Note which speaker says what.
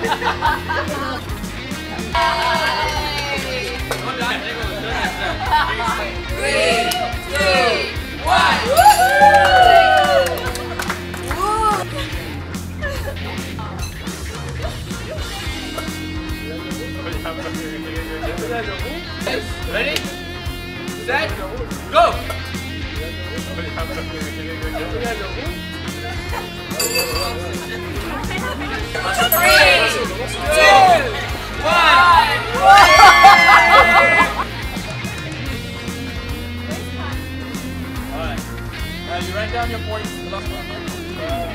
Speaker 1: Three,
Speaker 2: two, one. Ready? Set. Go. Alright. Now you write down your points. Uh,